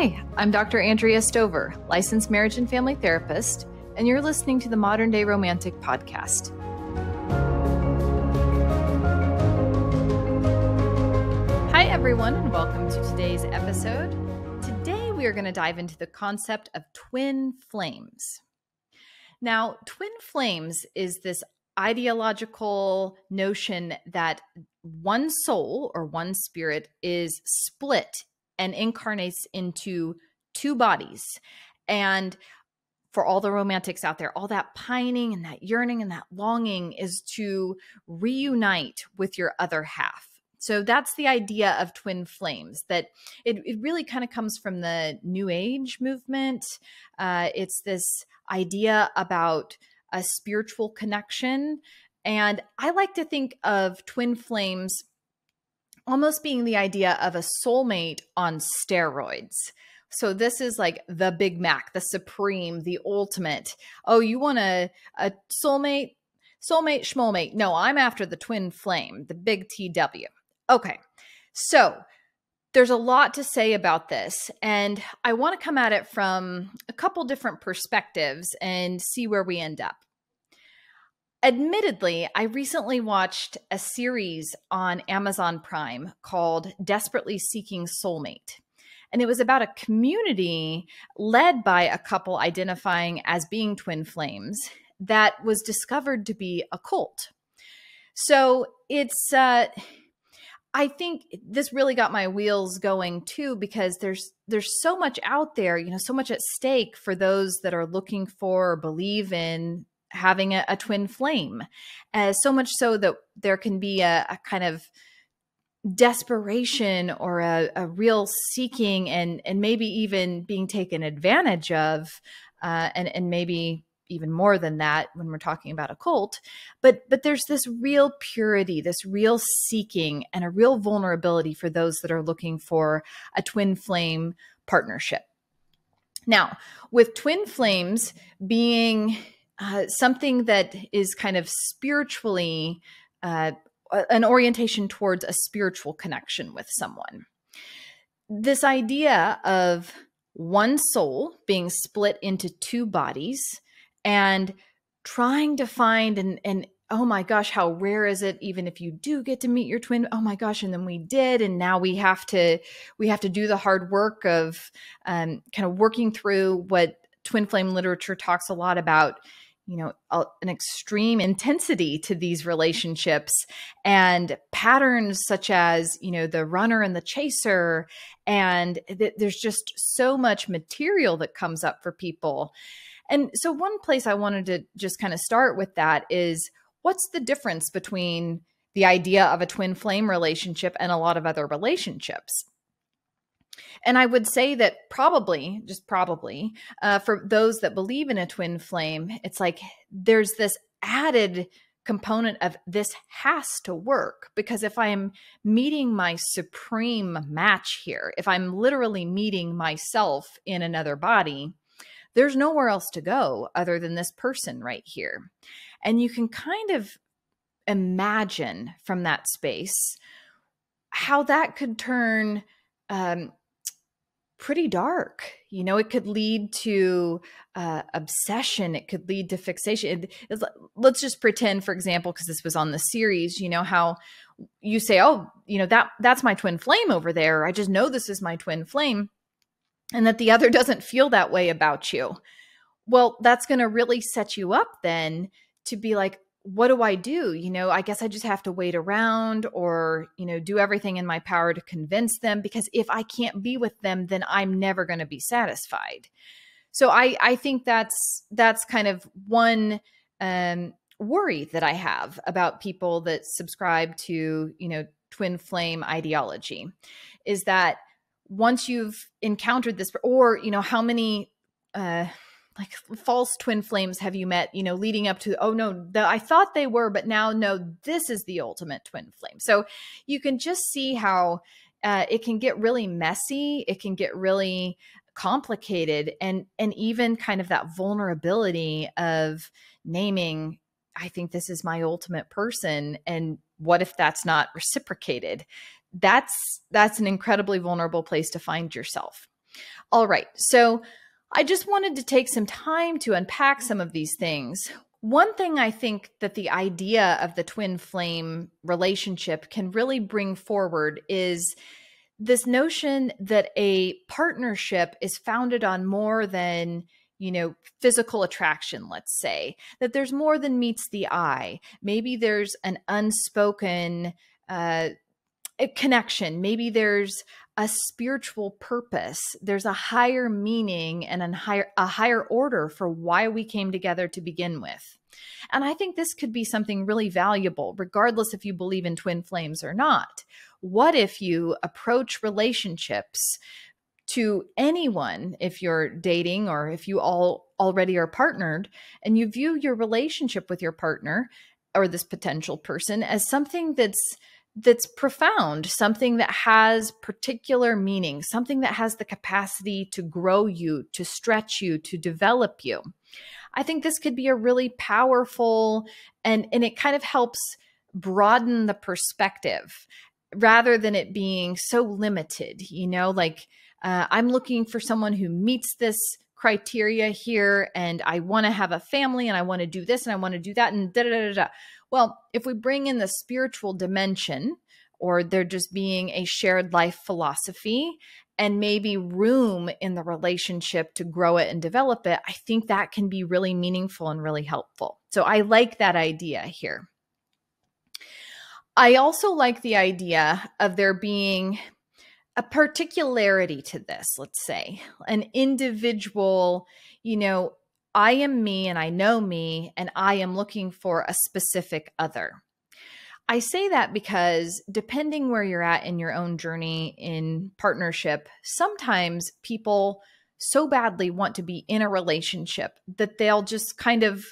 Hi, I'm Dr. Andrea Stover, licensed marriage and family therapist, and you're listening to the Modern Day Romantic Podcast. Hi, everyone, and welcome to today's episode. Today, we are going to dive into the concept of twin flames. Now, twin flames is this ideological notion that one soul or one spirit is split and incarnates into two bodies. And for all the romantics out there, all that pining and that yearning and that longing is to reunite with your other half. So that's the idea of twin flames, that it, it really kind of comes from the New Age movement. Uh, it's this idea about a spiritual connection. And I like to think of twin flames almost being the idea of a soulmate on steroids. So this is like the Big Mac, the supreme, the ultimate. Oh, you want a, a soulmate? Soulmate, schmollmate. No, I'm after the twin flame, the big TW. Okay. So there's a lot to say about this, and I want to come at it from a couple different perspectives and see where we end up. Admittedly, I recently watched a series on Amazon Prime called Desperately Seeking Soulmate. And it was about a community led by a couple identifying as being twin flames that was discovered to be a cult. So it's, uh, I think this really got my wheels going too because there's there's so much out there, you know, so much at stake for those that are looking for or believe in having a, a twin flame. Uh, so much so that there can be a, a kind of desperation or a, a, real seeking and and maybe even being taken advantage of uh, and and maybe even more than that when we're talking about a cult but but there's this real purity this real seeking and a real vulnerability for those that are looking for a twin flame partnership now with twin flames being uh, something that is kind of spiritually uh, an orientation towards a spiritual connection with someone. This idea of one soul being split into two bodies and trying to find and and oh my gosh how rare is it even if you do get to meet your twin oh my gosh and then we did and now we have to we have to do the hard work of um, kind of working through what twin flame literature talks a lot about you know an extreme intensity to these relationships and patterns such as you know the runner and the chaser. And th- there's just so much material that comes up for people. And so one place i wanted to just kind of start with that is what's the difference between the idea of a twin flame relationship and a lot of other relationships and I would say that probably, just probably, uh, for those that believe in a twin flame, it's like there's this added component of this has to work because if I'm meeting my supreme match here, if I'm literally meeting myself in another body, there's nowhere else to go other than this person right here. And you can kind of imagine from that space how that could turn um, pretty dark. You know, it could lead to uh, obsession. It could lead to fixation. It, let's just pretend, for example, because this was on the series, you know, how you say, oh, you know, that that's my twin flame over there. I just know this is my twin flame. And that the other doesn't feel that way about you. Well, that's going to really set you up then to be like, what do I do? You know, I guess I just have to wait around or, you know, do everything in my power to convince them because if I can't be with them, then I'm never going to be satisfied. So I I think that's that's kind of one um worry that I have about people that subscribe to, you know, twin flame ideology is that once you've encountered this or, you know, how many uh like false twin flames have you met you know leading up to oh no the, i thought they were but now no this is the ultimate twin flame so you can just see how uh, it can get really messy it can get really complicated and and even kind of that vulnerability of naming i think this is my ultimate person and what if that's not reciprocated that's that's an incredibly vulnerable place to find yourself All right. So I just wanted to take some time to unpack some of these things. One thing I think that the idea of the twin flame relationship can really bring forward is this notion that a partnership is founded on more than you know physical attraction let's say that there's more than meets the eye maybe there's an unspoken uh, connection maybe there's a spiritual purpose. There's a higher meaning and a higher a higher order for why we came together to begin with. And i think this could be something really valuable regardless if you believe in twin flames or not. What if you approach relationships to anyone if you're dating or if you all already are partnered and you view your relationship with your partner or this potential person as something that's that's profound, something that has particular meaning, something that has the capacity to grow you, to stretch you, to develop you. I think this could be a really powerful and and it kind of helps broaden the perspective rather than it being so limited, you know, like uh, I'm looking for someone who meets this criteria here and I want to have a family and I want to do this and I want to do that and da da da da. Well, if we bring in the spiritual dimension, or there just being a shared life philosophy and maybe room in the relationship to grow it and develop it, I think that can be really meaningful and really helpful. So I like that idea here. I also like the idea of there being a particularity to this, let's say, an individual, you know, I am me and I know me and I am looking for a specific other. I say that because depending where you're at in your own journey in partnership, sometimes people so badly want to be in a relationship that they'll just kind of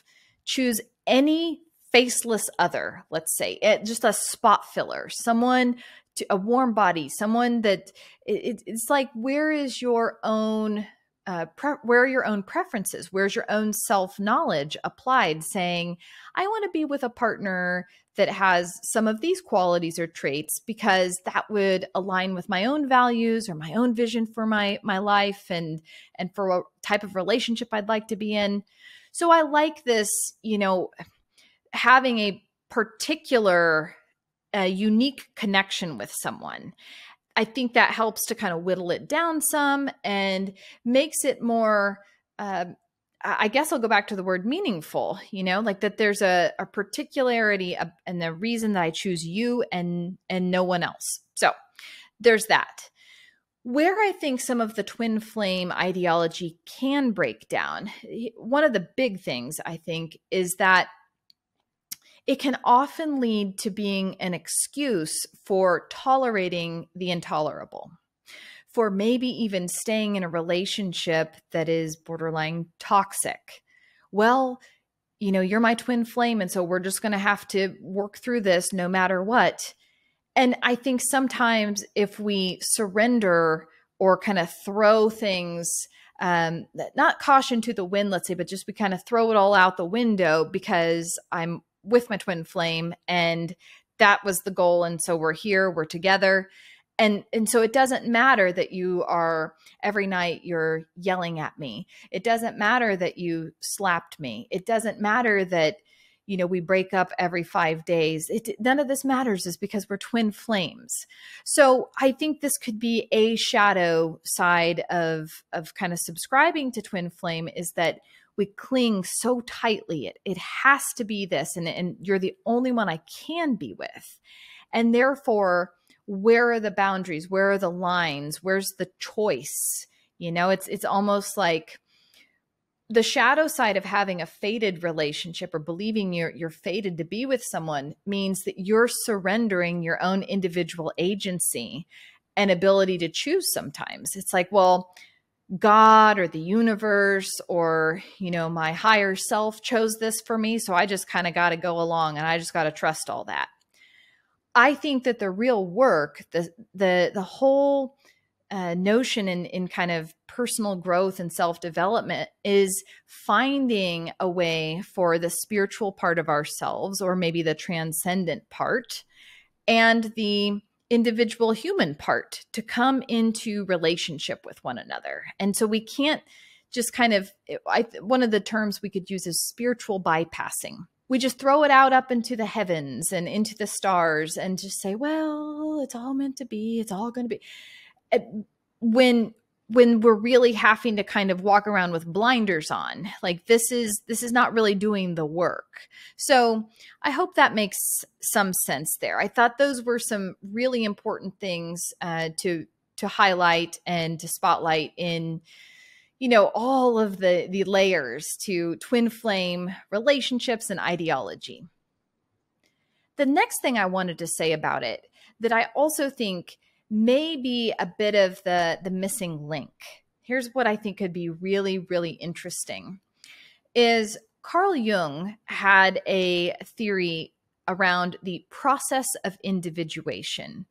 choose any faceless other, let's say, it, just a spot filler, someone to a warm body, someone that it, it's like, where is your own uh, pre- where are your own preferences? Where's your own self knowledge applied? Saying, I want to be with a partner that has some of these qualities or traits because that would align with my own values or my own vision for my my life and and for what type of relationship I'd like to be in. So I like this, you know, having a particular a unique connection with someone. I think that helps to kind of whittle it down some and makes it more. Uh, I guess I'll go back to the word meaningful, you know, like that there's a, a particularity and the reason that I choose you and and no one else. So there's that. Where I think some of the twin flame ideology can break down, one of the big things I think is that it can often lead to being an excuse for tolerating the intolerable, for maybe even staying in a relationship that is borderline toxic. Well, you know, you're my twin flame. And so we're just going to have to work through this no matter what. And I think sometimes if we surrender or kind of throw things, um, not caution to the wind, let's say, but just we kind of throw it all out the window because I'm with my twin flame and that was the goal and so we're here we're together. And and so it doesn't matter that you are every night you're yelling at me. It doesn't matter that you slapped me. It doesn't matter that you know we break up every 5 days. It none of this matters is because we're twin flames. So i think this could be a shadow side of of kind of subscribing to twin flame is that we cling so tightly. It, it has to be this, and, and you're the only one I can be with. And therefore, where are the boundaries? Where are the lines? Where's the choice? You know, it's it's almost like the shadow side of having a fated relationship or believing you're you're fated to be with someone means that you're surrendering your own individual agency and ability to choose sometimes. It's like, well, God or the universe or, you know, my higher self chose this for me. So I just kind of got to go along and I just got to trust all that. I think that the real work, the, the, the whole uh, notion in, in kind of personal growth and self development is finding a way for the spiritual part of ourselves or maybe the transcendent part and the individual human part to come into relationship with one another. And so we can't just kind of I, one of the terms we could use is spiritual bypassing. We just throw it out up into the heavens and into the stars and just say, well, it's all meant to be. It's all going to be. When when we're really having to kind of walk around with blinders on like this is this is not really doing the work. So i hope that makes some sense there. I thought those were some really important things uh, to to highlight and to spotlight in you know all of the the layers to twin flame relationships and ideology. The next thing i wanted to say about it that i also think may be a bit of the the missing link. Here's what I think could be really really interesting is Carl Jung had a theory around the process of individuation.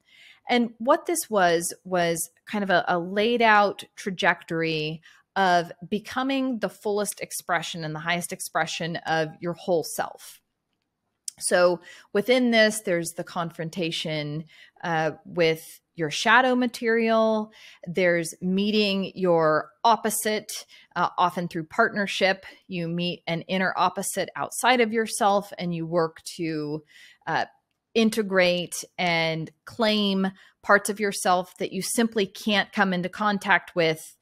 And what this was was kind of a, a laid out trajectory of becoming the fullest expression and the highest expression of your whole self. So within this, there's the confrontation uh, with your shadow material. There's meeting your opposite, uh, often through partnership. You meet an inner opposite outside of yourself and you work to uh, integrate and claim parts of yourself that you simply can't come into contact with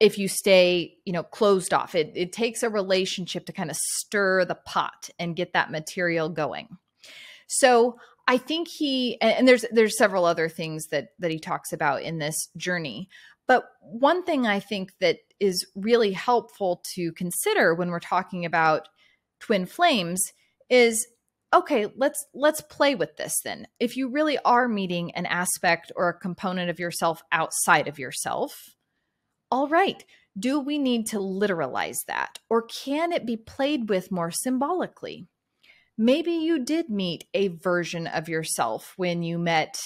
if you stay you know closed off it, it takes a relationship to kind of stir the pot and get that material going so I think he and there's there's several other things that that he talks about in this journey. But one thing I think that is really helpful to consider when we're talking about twin flames is okay, let's let's play with this then. If you really are meeting an aspect or a component of yourself outside of yourself, all right, do we need to literalize that or can it be played with more symbolically? Maybe you did meet a version of yourself when you met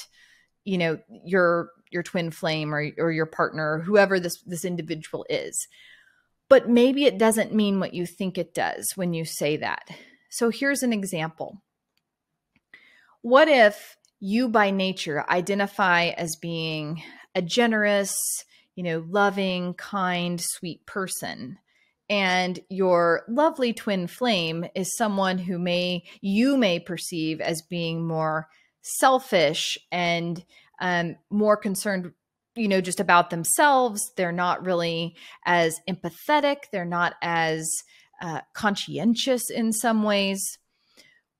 you know your your twin flame or, or your partner or whoever this this individual is. But maybe it doesn't mean what you think it does when you say that. So here's an example. What if you by nature identify as being a generous you know loving kind sweet person and your lovely twin flame is someone who may you may perceive as being more selfish and um, more concerned you know just about themselves. They're not really as empathetic. They're not as uh, conscientious in some ways.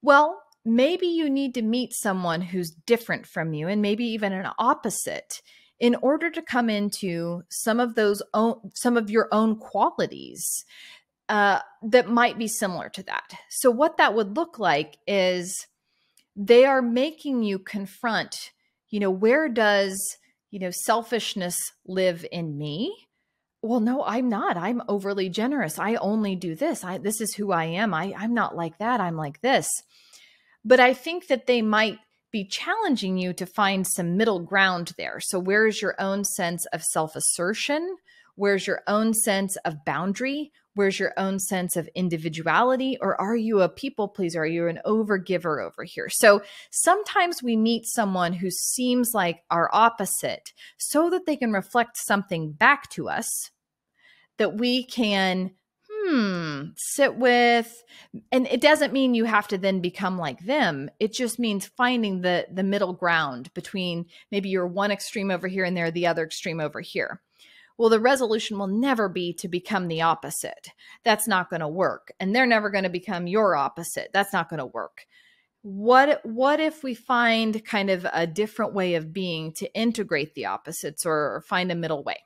Well maybe you need to meet someone who's different from you and maybe even an opposite in order to come into some of those own, some of your own qualities uh, that might be similar to that. So what that would look like is they are making you confront, you know, where does you know selfishness live in me? Well, no, I'm not. I'm overly generous. I only do this. I this is who I am. I I'm not like that. I'm like this. But I think that they might be challenging you to find some middle ground there. So, where's your own sense of self assertion? Where's your own sense of boundary? Where's your own sense of individuality? Or are you a people pleaser? Are you an overgiver over here? So sometimes we meet someone who seems like our opposite so that they can reflect something back to us that we can hmm, sit with. And it doesn't mean you have to then become like them. It just means finding the the middle ground between maybe you're one extreme over here and they're the other extreme over here. Well, the resolution will never be to become the opposite. That's not going to work. And they're never going to become your opposite. That's not going to work. What what if we find kind of a different way of being to integrate the opposites or find a middle way?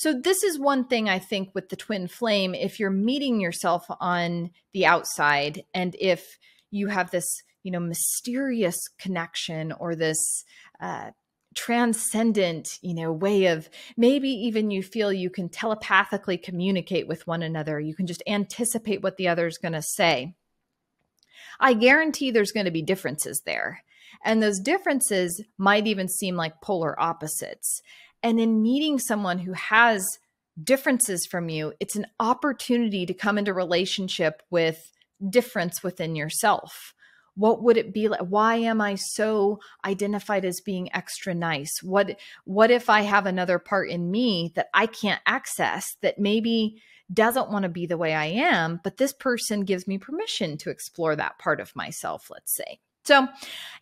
So this is one thing I think with the twin flame if you're meeting yourself on the outside and if you have this, you know, mysterious connection or this uh, transcendent you know way of maybe even you feel you can telepathically communicate with one another you can just anticipate what the other is going to say. I guarantee there's going to be differences there and those differences might even seem like polar opposites and in meeting someone who has differences from you, it's an opportunity to come into relationship with difference within yourself. what would it be like? Why am i so identified as being extra nice? What what if i have another part in me that i can't access that maybe doesn't want to be the way i am but this person gives me permission to explore that part of myself let's say? So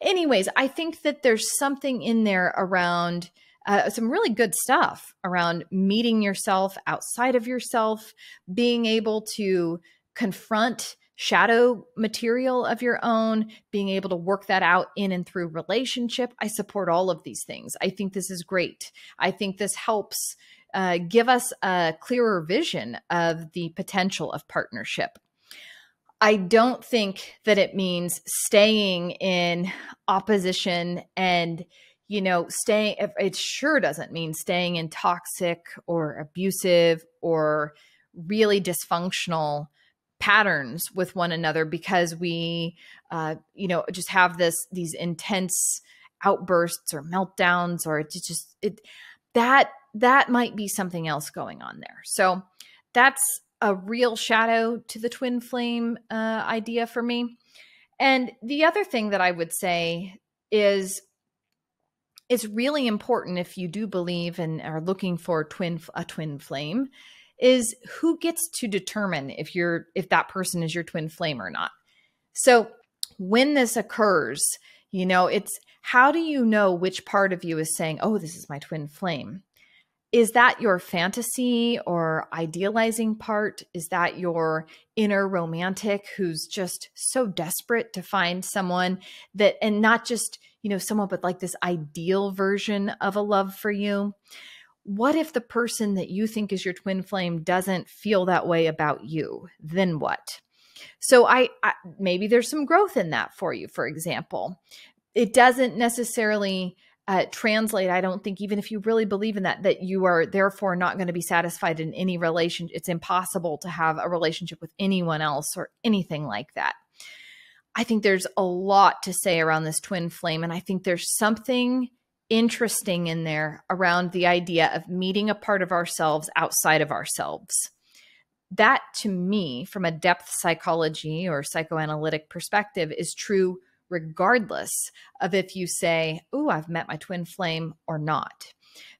anyways i think that there's something in there around uh, some really good stuff around meeting yourself outside of yourself being able to confront shadow material of your own, being able to work that out in and through relationship. I support all of these things. I think this is great. I think this helps uh, give us a clearer vision of the potential of partnership. I don't think that it means staying in opposition and you know staying it sure doesn't mean staying in toxic or abusive or really dysfunctional patterns with one another because we uh, you know just have this these intense outbursts or meltdowns or it's just it that that might be something else going on there. So that's a real shadow to the twin flame uh, idea for me. And the other thing that i would say is it's really important if you do believe and are looking for twin a twin flame is who gets to determine if you're if that person is your twin flame or not. So when this occurs, you know, it's how do you know which part of you is saying, "Oh, this is my twin flame?" Is that your fantasy or idealizing part? Is that your inner romantic who's just so desperate to find someone that, and not just, you know, someone, but like this ideal version of a love for you? what if the person that you think is your twin flame doesn't feel that way about you? Then what? So I, I, maybe there's some growth in that for you. For example, it doesn't necessarily uh, translate. I don't think even if you really believe in that, that you are therefore not going to be satisfied in any relation. It's impossible to have a relationship with anyone else or anything like that. I think there's a lot to say around this twin flame, and I think there's something interesting in there around the idea of meeting a part of ourselves outside of ourselves. That to me, from a depth psychology or psychoanalytic perspective, is true regardless of if you say, Oh, I've met my twin flame or not,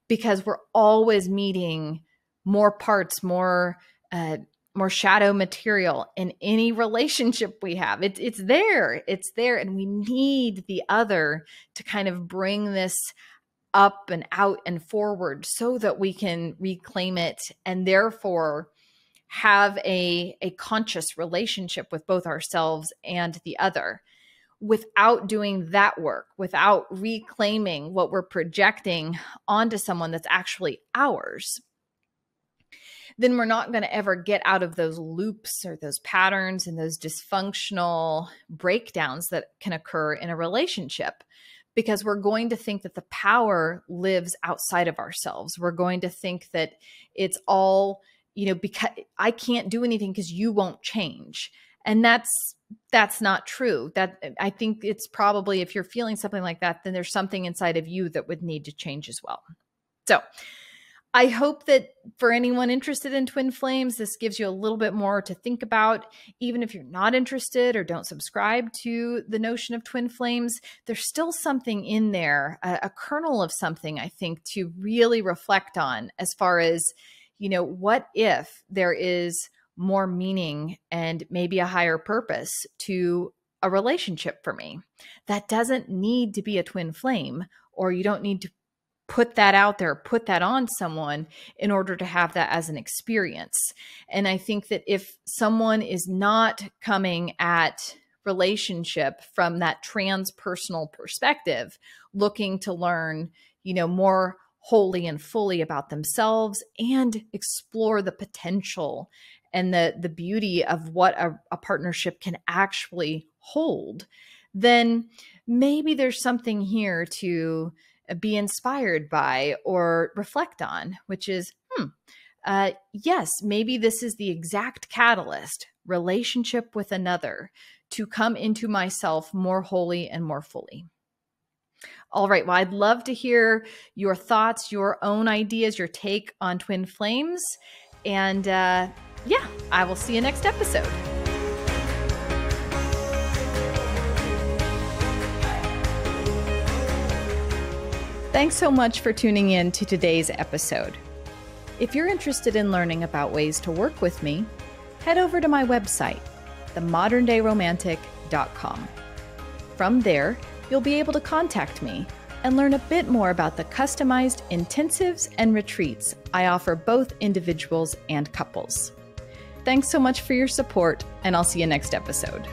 because we're always meeting more parts, more. Uh, more shadow material in any relationship we have. It, it's there, it's there. And we need the other to kind of bring this up and out and forward so that we can reclaim it and therefore have a, a conscious relationship with both ourselves and the other without doing that work, without reclaiming what we're projecting onto someone that's actually ours then we're not going to ever get out of those loops or those patterns and those dysfunctional breakdowns that can occur in a relationship because we're going to think that the power lives outside of ourselves. We're going to think that it's all, you know, because I can't do anything because you won't change. And that's that's not true. That I think it's probably if you're feeling something like that, then there's something inside of you that would need to change as well. So, I hope that for anyone interested in twin flames, this gives you a little bit more to think about. Even if you're not interested or don't subscribe to the notion of twin flames, there's still something in there, a, a kernel of something, I think, to really reflect on as far as, you know, what if there is more meaning and maybe a higher purpose to a relationship for me? That doesn't need to be a twin flame, or you don't need to put that out there, put that on someone in order to have that as an experience. And I think that if someone is not coming at relationship from that transpersonal perspective, looking to learn, you know, more wholly and fully about themselves and explore the potential and the the beauty of what a, a partnership can actually hold, then maybe there's something here to be inspired by or reflect on, which is, hmm, uh, yes, maybe this is the exact catalyst relationship with another to come into myself more wholly and more fully. All right. Well, I'd love to hear your thoughts, your own ideas, your take on twin flames. And uh, yeah, I will see you next episode. Thanks so much for tuning in to today's episode. If you're interested in learning about ways to work with me, head over to my website, themoderndayromantic.com. From there, you'll be able to contact me and learn a bit more about the customized intensives and retreats I offer both individuals and couples. Thanks so much for your support, and I'll see you next episode.